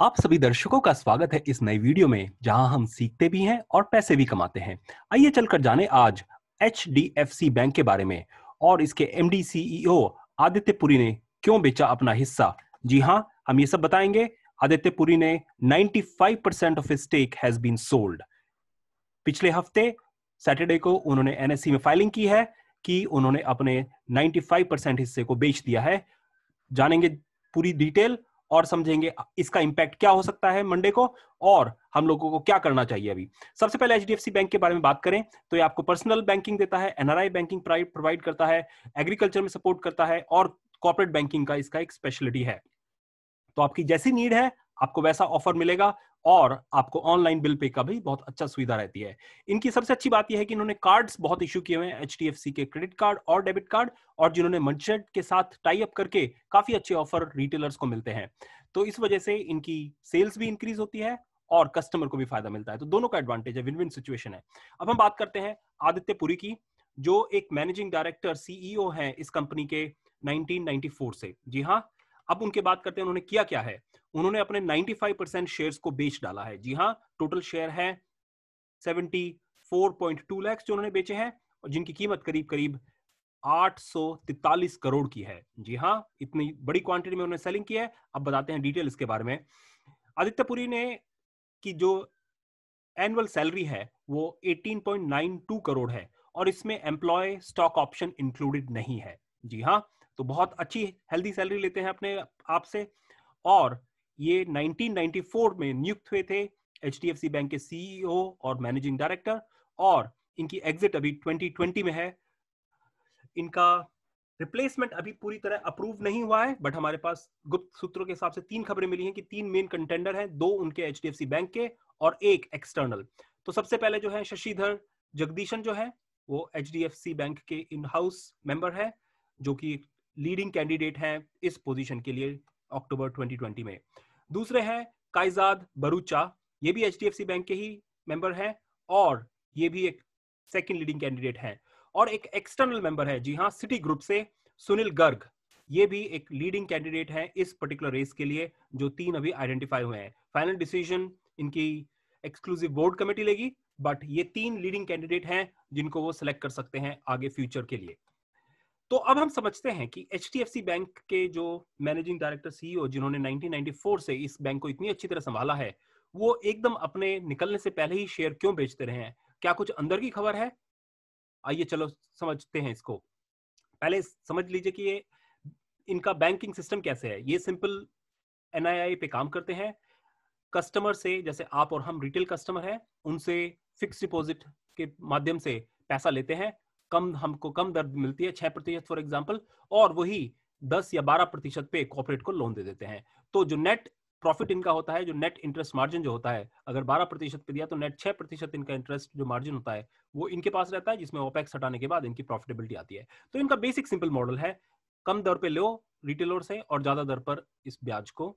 आप सभी दर्शकों का स्वागत है इस नई वीडियो में, जहाँ हम सीखते भी हैं और पैसे भी कमाते हैं। आइए चलकर जाने आज HDFC बैंक के बारे में और इसके M D CEO Aditya Puri ने क्यों बेचा अपना हिस्सा? जी हाँ हम ये सब बताएँगे। आदित्य पुरी ने 95 percent of stake has been sold पिछले हफ़्ते, सैटरडे को उन्होंने एनएससी में फाइलिंग की है कि उन्होंने अपने 95 परसेंट हिस्से को बेच दिया है। जानेंगे पूरी डिटेल और समझेंगे इसका इंपैक्ट क्या हो सकता है मंडे को और हम लोगों को क्या करना चाहिए अभी। सबसे पहले एचडीएफसी बैंक के बारे में बात करें तो ये आपको पर्सनल बैंकिंग देता है एनआरआई बैंकिंग प्रोवाइड करता है एग्रीकल्चर में सपोर्ट करता है और कॉर्पोरेट बैंकिंग का इसका एक स्पेशलिटी है। तो आपकी जैसी नीड है आपको वैसा ऑफ़र मिलेगा और आपको ऑनलाइन बिल पे का भी बहुत अच्छा सुविधा रहती है। इनकी सबसे अच्छी बात यह है कि इन्होंने कार्ड्स बहुत इशू किए हुए हैं एच के क्रेडिट कार्ड और डेबिट कार्ड, और जिन्होंने मर्चेंट के साथ टाई अप करके काफ़ी अच्छे ऑफ़र रिटेलर्स को मिलते हैं। तो इस वजह से इनकी सेल्स भी इंक्रीज होती है और कस्टमर को भी फ़ायदा मिलता है। तो दोनों का एडवांटेज है विन विन सिचुएशन है। अब हम बात करते हैं आदित्य पुरी की, जो एक मैनेजिंग डायरेक्टर सीईओ है इस कंपनी के 1994 से। जी हाँ अब उनके बात करते हैं, उन्होंने किया क्या है? उन्होंने अपने 95 परसेंट शेयर को बेच डाला है। जी हाँ टोटल शेयर है 74.2 लाख जो उन्होंने बेचे हैं और जिनकी कीमत करीब करीब आठ करोड़ की है। जी हाँ इतनी बड़ी क्वांटिटी में उन्होंने सेलिंग की है। अब बताते हैं डिटेल इसके बारे में। आदित्यपुरी ने की जो एनुअल सैलरी है, वो 18.92 करोड़ है और इसमें एम्प्लॉय स्टॉक ऑप्शन इंक्लूडेड नहीं है। जी हाँ तो बहुत अच्छी हेल्दी सैलरी लेते हैं अपने आप से और ये 1994 में नियुक्त हुए थे एच बैंक के सीईओ e और मैनेजिंग डायरेक्टर और इनकी एग्जिट अभी 2020 में है। इनका रिप्लेसमेंट अभी पूरी तरह अप्रूव नहीं हुआ है बट हमारे पास गुप्त सूत्रों के हिसाब से तीन खबरें मिली हैं कि तीन मेन कंटेंडर हैं, दो उनके एचडीएफसी बैंक के और एक एक्सटर्नल तो सबसे पहले जो है शशिधर जगदीशन जो है, वो एचडीएफसी बैंक के इन हाउस मेंबर है, जो कि लीडिंग कैंडिडेट हैं इस पोजीशन के लिए अक्टूबर 2020 में। दूसरे हैं काइजाद बरूचा, ये भी एच बैंक के ही मेंबर हैं और ये भी एक सेकंड लीडिंग कैंडिडेट हैं। और एक एक्सटर्नल मेंबर है, जी हाँ सिटी ग्रुप से सुनील गर्ग ये भी एक लीडिंग कैंडिडेट है इस पर्टिकुलर रेस के लिए जो तीन अभी आइडेंटिफाई हुए हैं। फाइनल डिसीज़न इनकी एक्सक्लूसिव बोर्ड कमेटी लेगी बट ये तीन लीडिंग कैंडिडेट हैं जिनको वो सिलेक्ट कर सकते हैं आगे फ्यूचर के लिए। तो अब हम समझते हैं कि HDFC बैंक के जो मैनेजिंग डायरेक्टर सीईओ जिन्होंने 1994 से इस बैंक को इतनी अच्छी तरह संभाला है, वो एकदम अपने निकलने से पहले ही शेयर क्यों बेचते रहे हैं? क्या कुछ अंदर की खबर है? आइए चलो समझते हैं इसको। पहले समझ लीजिए कि ये, इनका बैंकिंग सिस्टम कैसे है? ये सिंपल एनआईआई पे काम करते हैं। कस्टमर से, जैसे आप और हम रिटेल कस्टमर हैं, उनसे फिक्स डिपॉजिट के माध्यम से पैसा लेते हैं। कम हमको कम दर मिलती है, छह प्रतिशत फॉर एग्ज़ाम्पल और वही दस या बारह प्रतिशत पे कॉपरेट को लोन दे देते हैं। तो जो नेट प्रॉफिट इनका होता है, जो नेट इंटरेस्ट मार्जिन जो होता है, अगर 12 प्रतिशत पे दिया तो नेट 6 प्रतिशत इनका इंटरेस्ट जो मार्जिन होता है, वो इनके पास रहता है, जिसमें ओपेक्स हटाने के बाद इनकी प्रॉफिटेबिलिटी आती है। तो इनका बेसिक सिंपल मॉडल है, कम दर पे लो रिटेलर से और ज़्यादा दर पर इस ब्याज को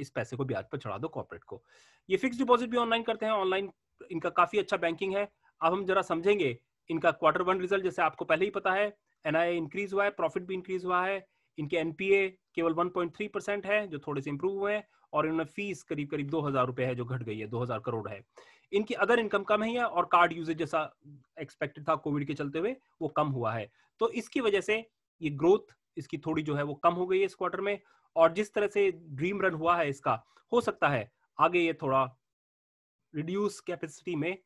इस पैसे को ब्याज पर चढ़ा दो कॉर्पोरेट को। ये फिक्स डिपॉजिट भी ऑनलाइन करते हैं। ऑनलाइन इनका काफ़ी अच्छा बैंकिंग है। अब हम जरा समझेंगे इनका क्वार्टर वन रिज़ल्ट जैसे आपको पहले ही पता है एनआईए इंक्रीज हुआ है प्रॉफिट भी इंक्रीज हुआ है, इनके एनपीए केवल 1.3 परसेंट है, जो थोड़े से इंप्रूव हुए हैं, और इन्होंने फ़ीस करीब करीब दो हज़ार रुपए है जो घट गई है, दो हज़ार करोड़ है। इनकी अदर इनकम कम है, और कार्ड यूजेज जैसा एक्सपेक्टेड था कोविड के चलते हुए, वो कम हुआ है। तो इसकी वजह से ये ग्रोथ इसकी थोड़ी जो है वो कम हो गई है इस क्वार्टर में, और जिस तरह से ड्रीम रन हुआ है इसका, हो सकता है आगे ये थोड़ा रिड्यूस कैपेसिटी में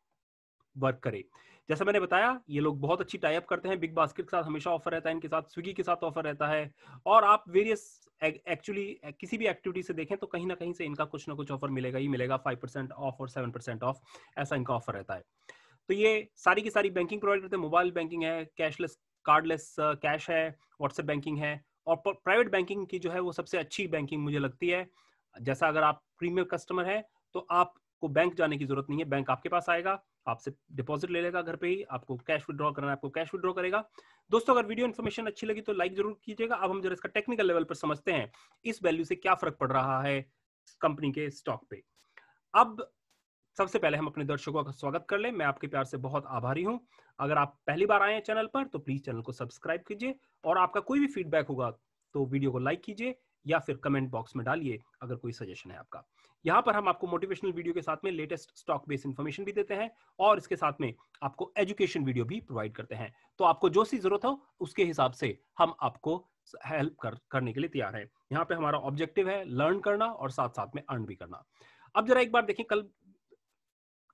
वर्क करे। जैसा मैंने बताया, ये लोग बहुत अच्छी टाइप करते हैं बिग बास्केट के साथ हमेशा ऑफ़र रहता है, इनके साथ स्विगी के साथ ऑफ़र रहता है। और आप वेरियस एक्चुअली किसी भी एक्टिविटी से देखें तो कहीं ना कहीं से इनका कुछ ना कुछ ऑफ़र मिलेगा ही मिलेगा फाइव परसेंट ऑफ़ और सेवन परसेंट ऑफ़ ऐसा इनका ऑफ़र रहता है। तो ये सारी की सारी बैंकिंग प्रोवाइड करते हैं मोबाइल बैंकिंग है कैशलेस कार्डलेस कैश है व्हाट्सएप बैंकिंग है, और प्राइवेट बैंकिंग की जो है, वो सबसे अच्छी बैंकिंग मुझे लगती है। जैसा अगर आप प्रीमियर कस्टमर है तो आपको बैंक जाने की ज़रूरत नहीं है बैंक आपके पास आएगा। आपसे डिपॉजिट ले लेगा घर पे ही, आपको कैश विड्रॉ करना है, आपको कैश विड्रॉ करेगा। दोस्तों, अगर वीडियो इन्फॉर्मेशन अच्छी लगी तो लाइक ज़रूर कीजिएगा। अब हम जरा इसका टेक्निकल लेवल पर समझते हैं, इस वैल्यू से क्या फ़र्क पड़ रहा है कंपनी के स्टॉक पे। अब सबसे पहले हम अपने दर्शकों का स्वागत कर ले। मैं आपके प्यार से बहुत आभारी हूँ। अगर आप पहली बार आए हैं चैनल पर तो प्लीज़ चैनल को सब्सक्राइब कीजिए और आपका कोई भी फीडबैक होगा तो वीडियो को लाइक कीजिए या फिर कमेंट बॉक्स में डालिए, अगर कोई सजेशन है आपका। यहाँ पर हम आपको मोटिवेशनल वीडियो के साथ में लेटेस्ट स्टॉक बेस्ड इन्फॉर्मेशन भी देते हैं और इसके साथ में आपको एजुकेशन वीडियो भी प्रोवाइड करते हैं। तो आपको जो सी ज़रूरत हो उसके हिसाब से हम आपको हेल्प कर, करने के लिए तैयार है। यहाँ पे हमारा ऑब्जेक्टिव है लर्न करना और साथ साथ में अर्न भी करना। अब जरा एक बार देखें कल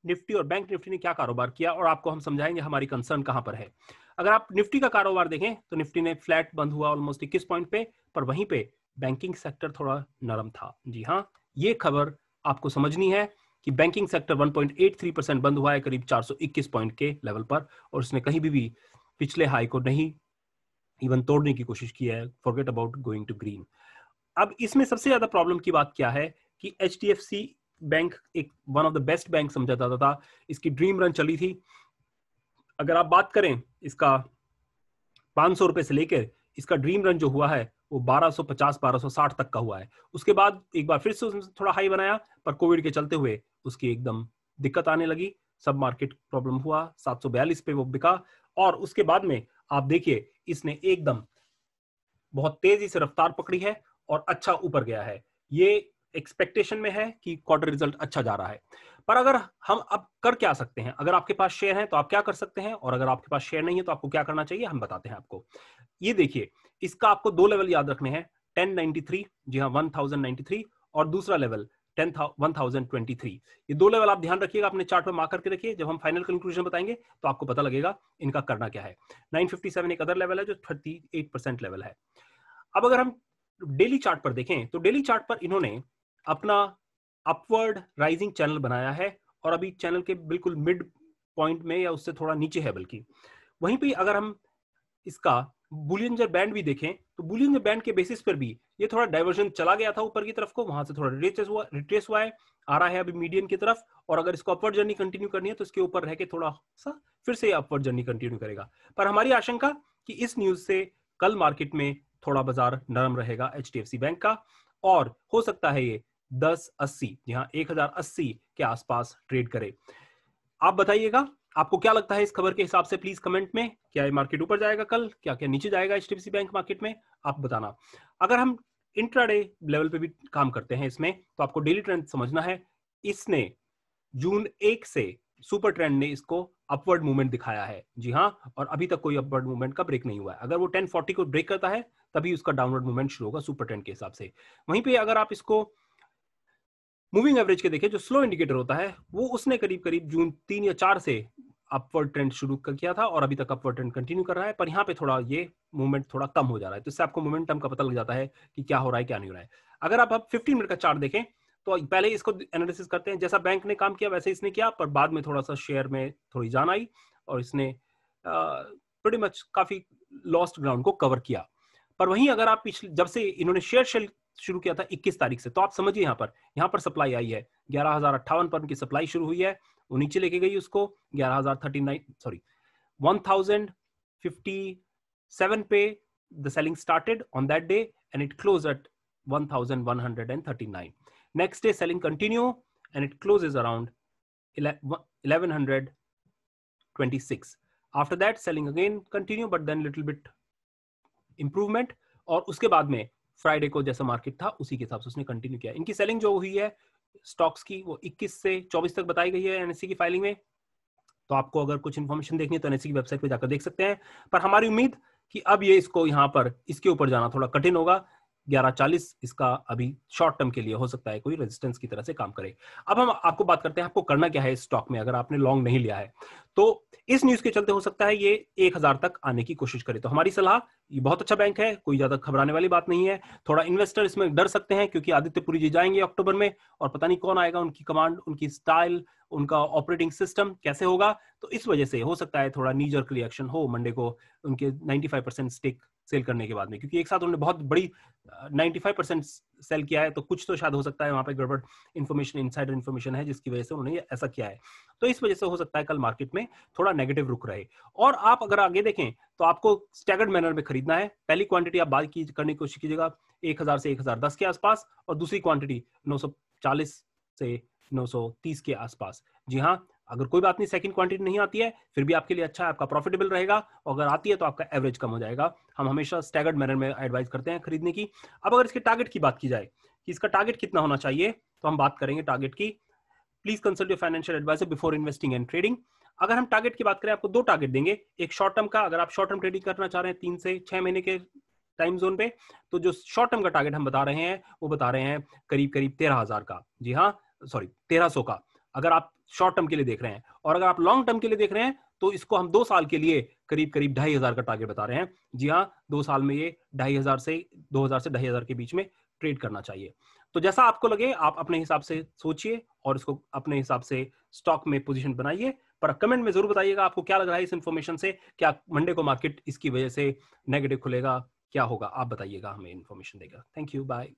निफ्टी और बैंक निफ्टी ने क्या कारोबार किया और आपको हम समझाएँगे हमारी कंसर्न कहाँ पर है। अगर आप निफ्टी का कारोबार देखें तो निफ्टी ने फ्लैट बंद हुआ ऑलमोस्ट इक्कीस पॉइंट पे पर वहीं पे बैंकिंग सेक्टर थोड़ा नरम था। जी हाँ। ये खबर आपको समझनी है कि बैंकिंग सेक्टर 1.83 परसेंट बंद हुआ है करीब 421 पॉइंट के लेवल पर और उसने कहीं भी, भी पिछले हाई को नहीं इवन तोड़ने की कोशिश की है। Forget about going to green अब इसमें सबसे ज़्यादा प्रॉब्लम की बात क्या है कि HDFC बैंक एक one of the best bank समझा जाता था। इसकी ड्रीम रन चली थी। अगर आप बात करें इसका पाँच सौ रुपए से लेकर इसका ड्रीम रन जो हुआ है वो 1250 1260 तक का हुआ है। उसके बाद एक बार फिर से उसने थोड़ा हाई बनाया, पर कोविड के चलते हुए उसकी एकदम दिक्कत आने लगी। सब मार्केट प्रॉब्लम हुआ 742 पे वो बिका। और उसके बाद में आप देखिए, इसने एकदम बहुत तेज़ी से रफ्तार पकड़ी है और अच्छा ऊपर गया है। ये एक्सपेक्टेशन में है कि क्वार्टर रिज़ल्ट अच्छा जा रहा है। पर अगर हम अब कर क्या सकते हैं? अगर आपके पास शेयर है तो आप क्या कर सकते हैं? और अगर आपके पास शेयर नहीं है तो आपको क्या करना चाहिए? हम बताते हैं आपको। ये देखिए इसका आपको दो लेवल याद रखने हैं 1093 जी हाँ 1093 और दूसरा लेवल 1023 ये दो लेवल आप ध्यान रखिएगा, अपने चार्ट पर मार्क करके रखिए। जब हम फाइनल कंक्लूजन बताएँगे तो आपको पता लगेगा इनका करना क्या है। 957 एक अदर लेवल है, जो 38 परसेंट लेवल है। अब अगर हम डेली चार्ट पर देखें तो डेली चार्ट पर इन्होंने अपना अपवर्ड राइजिंग चैनल बनाया है और अभी चैनल के बिल्कुल मिड पॉइंट में या उससे थोड़ा नीचे है बल्कि। वहीं पर अगर हम इसका बुलियंजर बैंड भी देखें तो बुलियंजर बैंड के बेसिस पर भी, ये थोड़ा डाइवर्जन चला गया था ऊपर की तरफ़ को, वहाँ से थोड़ा रिट्रेस हुआ रिट्रेस हुआ है, आ रहा है अभी मीडियन की तरफ़, और अगर इसको अपवर्ड जर्नी कंटिन्यू करनी है तो इसके ऊपर रह के थोड़ा सा फिर से अपवर्ड जर्नी कंटिन्यू करेगा। पर हमारी आशंका कि इस न्यूज़ से कल मार्केट में थोड़ा बाज़ार नरम रहेगा एचडीएफसी बैंक का, और हो सकता है ये दस अस्सी जी हाँ एक हज़ार अस्सी के आसपास ट्रेड करे। आप बताइएगा आपको क्या लगता है इस खबर के हिसाब से प्लीज़ कमेंट में? क्या ये मार्केट ऊपर जाएगा कल? क्या क्या नीचे जाएगा एच बैंक मार्केट में? आप बताना। अगर हम इंट्राडे लेवल पे भी काम करते हैं इसमें तो आपको डेली ट्रेंड समझना है। इसने जून एक से सुपर ट्रेंड ने इसको अपवर्ड मूवमेंट दिखाया है। जी हाँ और अभी तक कोई अपवर्ड मूवमेंट का ब्रेक नहीं हुआ है। अगर वो 1040 को ब्रेक करता है, तभी उसका डाउनवर्ड मूवमेंट शुरू होगा सुपर ट्रेंड के हिसाब से। वहीं पे अगर आप इसको मूविंग एवरेज के देखें जो स्लो इंडिकेटर होता है, वो उसने करीब करीब जून तीन या चार से अपवर्ड ट्रेंड शुरू कर किया था और अभी तक अपवर्ड ट्रेंड कंटिन्यू कर रहा है, पर यहाँ पे थोड़ा ये मूवमेंट थोड़ा कम हो जा रहा है। तो इससे आपको मोमेंटम का पता लग जाता है कि क्या हो रहा है, क्या नहीं हो रहा है। अगर आप अब फिफ्टीन मिनट का चार्ट देखें तो पहले इसको एनालिसिस करते हैं। जैसा बैंक ने काम किया, वैसे इसने किया, पर बाद में थोड़ा सा शेयर में थोड़ी जान आई और इसने प्रीटी मच काफ़ी लॉस्ट ग्राउंड को कवर किया। पर वहीं अगर आप पिछले जब से इन्होंने शेयर शेल शुरू किया था 21 तारीख से। तो आप समझिए यहाँ पर यहाँ पर सप्लाई आई है। ग्यारह हज़ार अट्ठावन पर उनकी सप्लाई शुरू हुई है, वो नीचे लेके गई उसको, ग्यारह हज़ार thirty nine sorry one thousand fifty seven पे the selling started on that day and it close at one thousand one hundred and thirty nine next day selling continue and it closes around eleven hundred twenty six after that selling again continue but then little bit improvement और उसके बाद में Friday को जैसा market था, उसी के हिसाब से उसने कंटिन्यू किया। इनकी सेलिंग जो हुई है स्टॉक्स की, वो 21 से 24 तक बताई गई है एनएससी की फाइलिंग में। तो आपको अगर कुछ इन्फॉर्मेशन देखनी है तो एनएससी की वेबसाइट पे जाकर देख सकते हैं। पर हमारी उम्मीद कि अब ये इसको यहाँ पर, इसके ऊपर जाना थोड़ा कठिन होगा। ग्यारह चालीस इसका अभी शॉर्ट टर्म के लिए हो सकता है कोई रेजिस्टेंस की तरह से काम करे। अब हम आपको बात करते हैं, आपको करना क्या है इस स्टॉक में? अगर आपने लॉन्ग नहीं लिया है तो इस न्यूज़ के चलते हो सकता है ये एक हज़ार तक आने की कोशिश करे। तो हमारी सलाह, ये बहुत अच्छा बैंक है, कोई ज़्यादा घबराने वाली बात नहीं है। थोड़ा इन्वेस्टर इसमें डर सकते हैं, क्योंकि आदित्यपुरी जी जाएँगे अक्टूबर में और पता नहीं कौन आएगा, उनकी कमांड उनकी स्टाइल उनका ऑपरेटिंग सिस्टम कैसे होगा। तो इस वजह से हो सकता है थोड़ा नीजर रिएक्शन हो मंडे को उनके 95 परसेंट स्टेक सेल करने के बाद में, क्योंकि एक साथ उन्होंने बहुत बड़ी 95 परसेंट सेल किया है तो कुछ तो शायद हो सकता है वहाँ पे गड़बड़ इन्फॉर्मेशन इनसाइडर इन्फॉर्मेशन है, जिसकी वजह से उन्होंने ऐसा किया है। तो इस वजह से हो सकता है कल मार्केट में थोड़ा नेगेटिव रुक रहे। और आप अगर आगे देखें तो आपको स्टैगर्ड मैनर में खरीदना है। पहली क्वांटिटी आप बात की, करने की कोशिश कीजिएगा, एक हज़ार से एक हज़ार दस के आसपास और दूसरी क्वांटिटी नौ सौ चालीस से नौ सौ तीस के आसपास। जी हाँ अगर कोई बात नहीं सेकंड क्वांटिटी नहीं आती है, फिर भी आपके लिए अच्छा है, आपका प्रॉफिटेबल रहेगा और अगर आती है तो आपका एवरेज कम हो जाएगा। हम हमेशा स्टैगर्ड मैनर में एडवाइस करते हैं खरीदने की। अब अगर इसके टारगेट की बात की जाए, कि इसका टारगेट कितना होना चाहिए तो हम बात करेंगे टारगेट की। Please consult your financial advisor before investing and trading अगर हम टारगेट की बात करें, आपको दो टारगेट देंगे। एक शॉर्ट टर्म का, अगर आप शॉर्ट टर्म ट्रेडिंग करना चाह रहे हैं तीन से छह महीने के टाइम जोन पे तो जो शॉर्ट टर्म का टारगेट हम बता रहे हैं, वो बता रहे हैं करीब करीब तेरह हज़ार का। जी हाँ सॉरी तेरह सौ का। अगर आप शॉर्ट टर्म के लिए देख रहे हैं और अगर आप लॉन्ग टर्म के लिए देख रहे हैं तो इसको हम दो साल के लिए करीब करीब ढाई हज़ार का टारगेट बता रहे हैं। जी हाँ दो साल में ये ढाई हज़ार से, दो हज़ार से ढाई हज़ार के बीच में ट्रेड करना चाहिए। तो जैसा आपको लगे, आप अपने हिसाब से सोचिए और इसको अपने हिसाब से स्टॉक में पोजीशन बनाइए। पर कमेंट में ज़रूर बताइएगा आपको क्या लग रहा है इस इन्फॉर्मेशन से, क्या मंडे को मार्केट इसकी वजह से नेगेटिव खुलेगा, क्या होगा, आप बताइएगा हमें इन्फॉर्मेशन देगा थैंक यू बाय